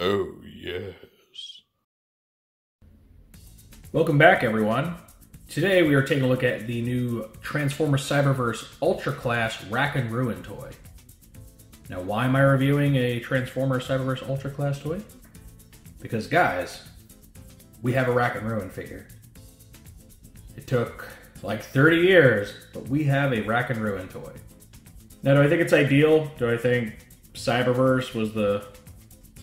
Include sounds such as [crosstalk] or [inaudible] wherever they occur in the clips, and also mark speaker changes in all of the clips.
Speaker 1: Oh, yes.
Speaker 2: Welcome back, everyone. Today we are taking a look at the new Transformers Cyberverse Ultra Class Rack and Ruin toy. Now, why am I reviewing a Transformers Cyberverse Ultra Class toy? Because, guys, we have a Rack and Ruin figure. It took like 30 years, but we have a Rack and Ruin toy. Now, do I think it's ideal? Do I think Cyberverse was the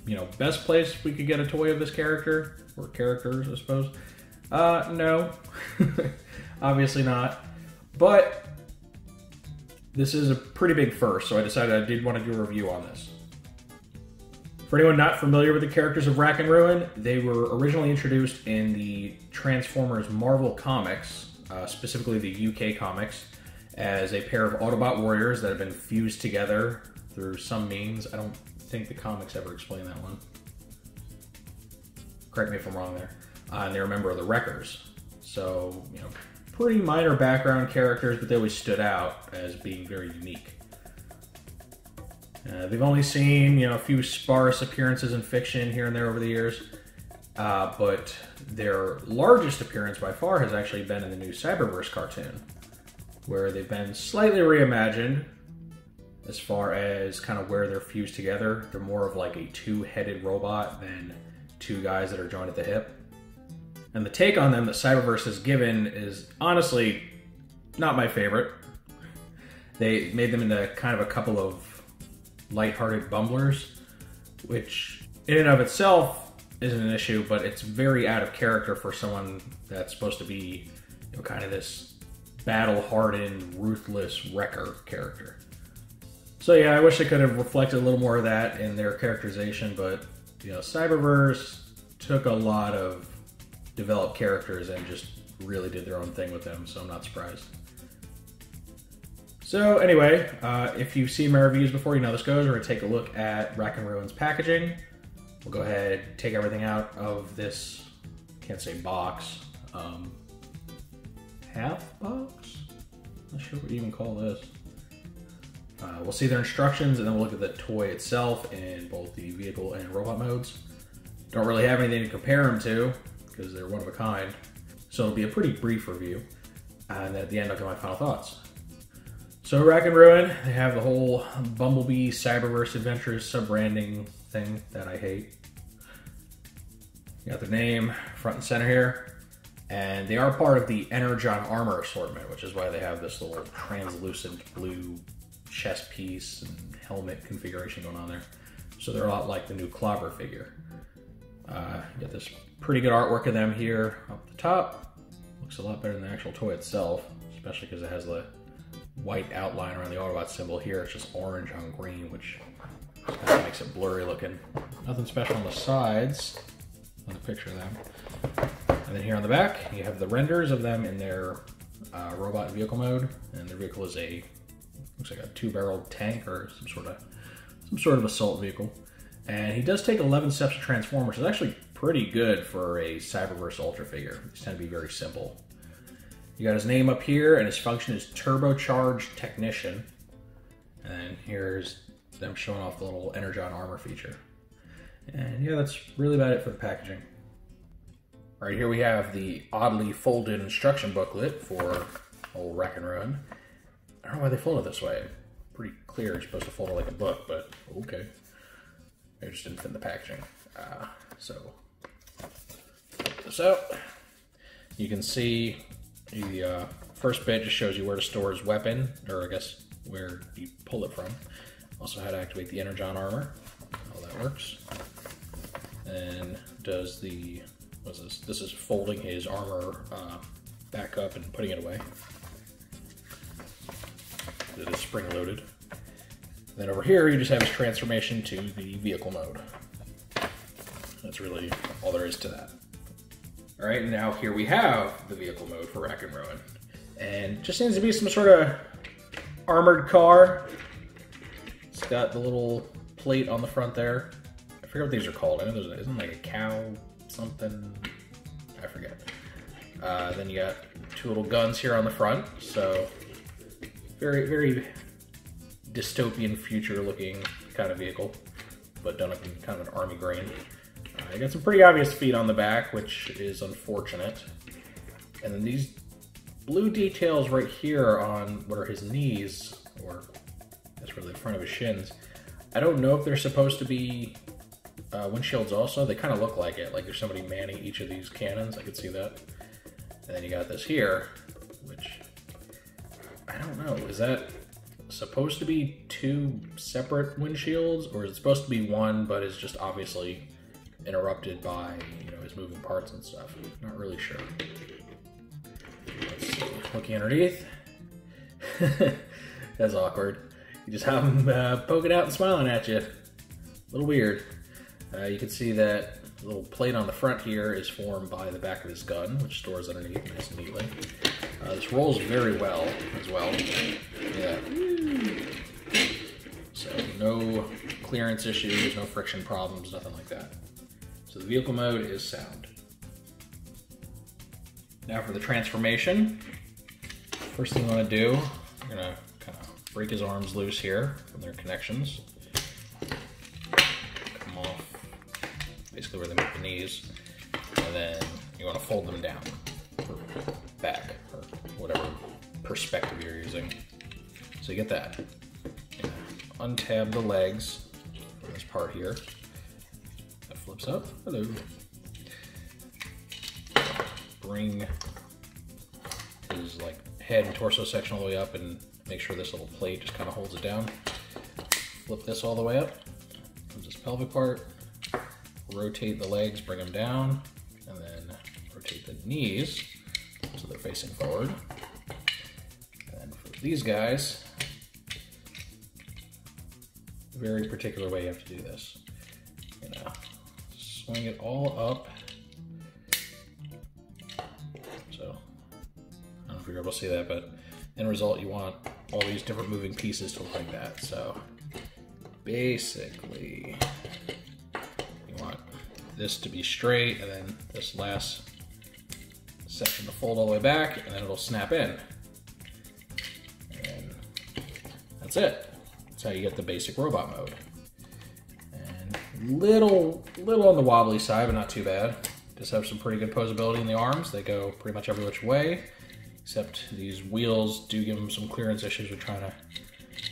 Speaker 2: you know best place we could get a toy of this character or characters, I suppose? Uh, no, [laughs] obviously not. But this is a pretty big first, so I decided I did want to do a review on this. For anyone not familiar with the characters of Rack and Ruin, they were originally introduced in the Transformers Marvel comics, uh, specifically the UK comics, as a pair of Autobot warriors that have been fused together through some means. I don't think the comics ever explain that one. Correct me if I'm wrong there. Uh, and they're a member of the Wreckers. So, you know, pretty minor background characters, but they always stood out as being very unique. Uh, they've only seen, you know, a few sparse appearances in fiction here and there over the years. Uh, but their largest appearance by far has actually been in the new Cyberverse cartoon, where they've been slightly reimagined as far as kind of where they're fused together. They're more of like a two headed robot than two guys that are joined at the hip. And the take on them that Cyberverse has given is honestly not my favorite. They made them into kind of a couple of light-hearted bumblers, which in and of itself isn't an issue, but it's very out of character for someone that's supposed to be you know, kind of this battle-hardened, ruthless wrecker character. So yeah, I wish they could have reflected a little more of that in their characterization, but you know, Cyberverse took a lot of developed characters and just really did their own thing with them, so I'm not surprised. So anyway, uh, if you've seen my reviews before, you know this goes. We're gonna take a look at Rack and Ruin's packaging. We'll go ahead, take everything out of this, can't say box, um, half box? Not sure what you even call this. Uh, we'll see their instructions and then we'll look at the toy itself in both the vehicle and robot modes. Don't really have anything to compare them to because they're one of a kind. So it'll be a pretty brief review. And then at the end, I'll get my final thoughts. So Rack and Ruin, they have the whole Bumblebee Cyberverse Adventures sub-branding thing that I hate. You got the name front and center here. And they are part of the Energon armor assortment, which is why they have this little translucent blue chest piece and helmet configuration going on there. So they're a lot like the new Clobber figure. Uh, you got this pretty good artwork of them here up the top. Looks a lot better than the actual toy itself, especially because it has the white outline around the Autobot symbol here. It's just orange on green, which kind of makes it blurry looking. Nothing special on the sides on the picture of them. And then here on the back, you have the renders of them in their uh, robot vehicle mode, and their vehicle is a looks like a two-barreled tank or some sort of some sort of assault vehicle. And he does take 11 steps to transform, which is actually pretty good for a Cyberverse Ultra figure. These tend to be very simple. You got his name up here, and his function is Turbocharged Technician. And here's them showing off the little Energon armor feature. And yeah, that's really about it for the packaging. All right, here we have the oddly folded instruction booklet for old Rack and Ruin. I don't know why they fold it this way. Pretty clear you're supposed to fold it like a book, but okay. It just didn't fit in the packaging. Uh, so. You can see the uh, first bit just shows you where to store his weapon, or I guess where you pull it from. Also how to activate the Energon armor, how that works. And does the, what's this? This is folding his armor uh, back up and putting it away. It is spring loaded. Then over here, you just have his transformation to the vehicle mode. That's really all there is to that. All right, now here we have the vehicle mode for Rack and Ruin. And just seems to be some sort of armored car. It's got the little plate on the front there. I forget what these are called. I know there's isn't like a cow something. I forget. Uh, then you got two little guns here on the front. So very very dystopian future looking kind of vehicle. but done up in kind of an army green. Uh, you got some pretty obvious feet on the back, which is unfortunate. And then these blue details right here on what are his knees, or that's really the front of his shins. I don't know if they're supposed to be uh, windshields also. They kind of look like it, like there's somebody manning each of these cannons. I could see that. And then you got this here, which I don't know. Is that supposed to be two separate windshields, or is it supposed to be one, but is just obviously interrupted by you know his moving parts and stuff? Not really sure. Let's see. Looking underneath. [laughs] That's awkward. You just have him uh, poking out and smiling at you. A little weird. Uh, you can see that little plate on the front here is formed by the back of his gun, which stores underneath nice and neatly. Uh, this rolls very well as well. Yeah. So no clearance issues, no friction problems, nothing like that. So the vehicle mode is sound. Now for the transformation. First thing you want to do, you're gonna kind of break his arms loose here from their connections. Come off basically where they meet the knees. And then you want to fold them down back perspective you're using. So you get that. Untab the legs from this part here. That flips up. Hello. Bring his like head and torso section all the way up and make sure this little plate just kind of holds it down. Flip this all the way up. Comes this pelvic part. Rotate the legs, bring them down, and then rotate the knees so they're facing forward. These guys, very particular way you have to do this. You know, swing it all up. So, I don't know if you're able to see that, but in result, you want all these different moving pieces to look like that. So, basically, you want this to be straight, and then this last section to fold all the way back, and then it'll snap in. That's it. That's how you get the basic robot mode. And little, little on the wobbly side, but not too bad. Just have some pretty good posability in the arms. They go pretty much every which way, except these wheels do give him some clearance issues with trying to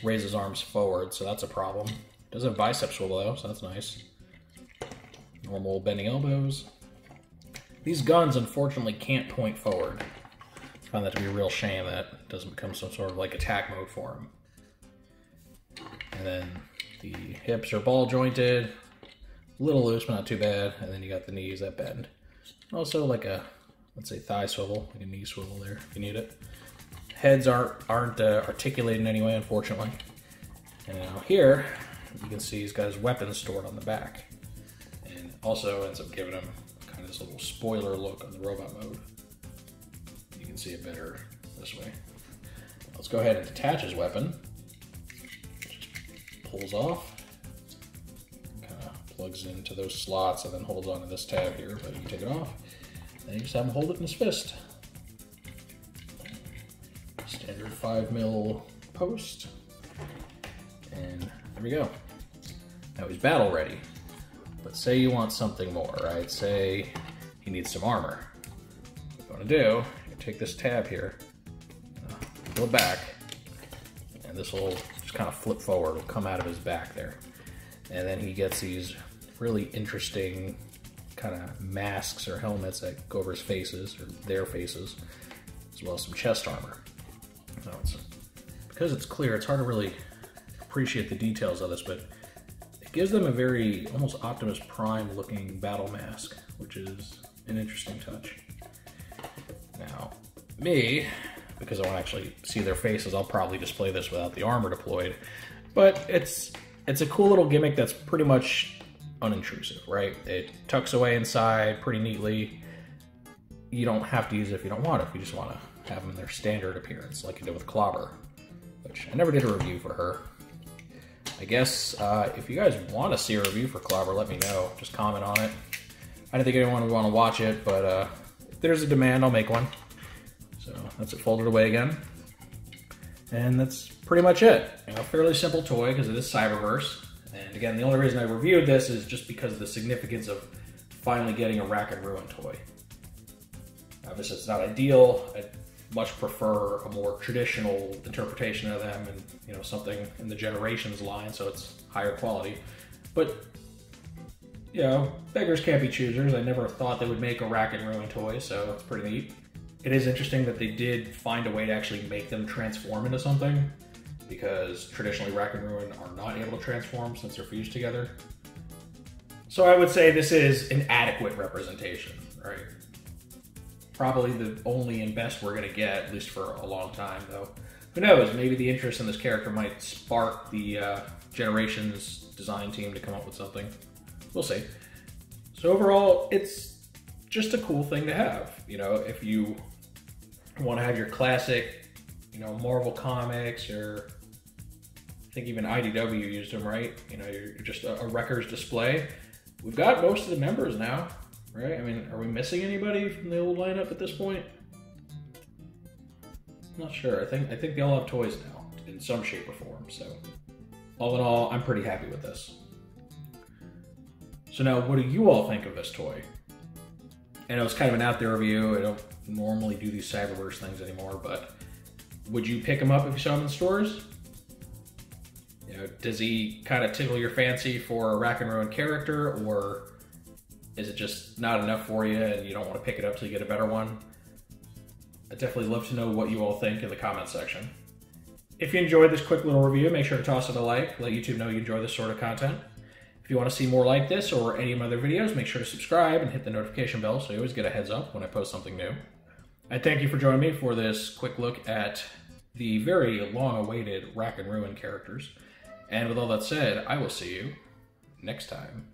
Speaker 2: raise his arms forward, so that's a problem. Does have bicep swivel though, so that's nice. Normal bending elbows. These guns unfortunately can't point forward. I find that to be a real shame that doesn't become some sort of like attack mode for him. And then the hips are ball jointed, a little loose, but not too bad. And then you got the knees that bend. Also like a, let's say thigh swivel, like a knee swivel there if you need it. Heads aren't aren't uh, articulated in any way, unfortunately. And now here, you can see he's got his weapons stored on the back. And also ends up giving him kind of this little spoiler look on the robot mode. You can see it better this way. Let's go ahead and detach his weapon. Pulls off. Kind of plugs into those slots and then holds onto this tab here, but you can take it off. Then you just have him hold it in his fist. Standard 5 mil post. And there we go. Now he's battle ready. But say you want something more, right? Say he needs some armor. What you want to do, take this tab here, pull it back, and this will kind of flip forward, It'll come out of his back there. And then he gets these really interesting kind of masks or helmets that go over his faces, or their faces, as well as some chest armor. Now it's, because it's clear, it's hard to really appreciate the details of this, but it gives them a very almost Optimus Prime looking battle mask, which is an interesting touch. Now, me, because I want to actually see their faces, I'll probably display this without the armor deployed, but it's it's a cool little gimmick that's pretty much unintrusive, right? It tucks away inside pretty neatly. You don't have to use it if you don't want it, if you just want to have them in their standard appearance, like you did with Clobber, which I never did a review for her. I guess uh, if you guys want to see a review for Clobber, let me know. Just comment on it. I don't think anyone would want to watch it, but uh, if there's a demand, I'll make one. So that's it folded away again. And that's pretty much it. You know, fairly simple toy because it is Cyberverse. And again, the only reason I reviewed this is just because of the significance of finally getting a Rack and Ruin toy. Obviously, it's not ideal. I'd much prefer a more traditional interpretation of them and you know something in the Generations line, so it's higher quality. But you know, beggars can't be choosers. I never thought they would make a Rack and Ruin toy, so it's pretty neat. It is interesting that they did find a way to actually make them transform into something, because traditionally Rack and Ruin are not able to transform since they're fused together. So I would say this is an adequate representation, right? Probably the only and best we're going to get, at least for a long time, though. Who knows? Maybe the interest in this character might spark the uh, Generations design team to come up with something. We'll see. So overall, it's just a cool thing to have. You know, if you want to have your classic, you know, Marvel comics or I think even IDW used them, right? You know, you're just a, a Wreckers display. We've got most of the members now, right? I mean, are we missing anybody from the old lineup at this point? I'm not sure. I think I think they all have toys now in some shape or form. So, all in all, I'm pretty happy with this. So now, what do you all think of this toy? I know it's kind of an out there review. I don't normally do these Cyberverse things anymore, but would you pick him up if you saw him in stores? You know, does he kind of tickle your fancy for a Rack and Ruin character, or is it just not enough for you and you don't want to pick it up till you get a better one? I'd definitely love to know what you all think in the comment section. If you enjoyed this quick little review, make sure to toss it a like, let YouTube know you enjoy this sort of content. If you want to see more like this or any of my other videos, make sure to subscribe and hit the notification bell so you always get a heads up when I post something new. I thank you for joining me for this quick look at the very long-awaited Rack and Ruin characters. And with all that said, I will see you next time.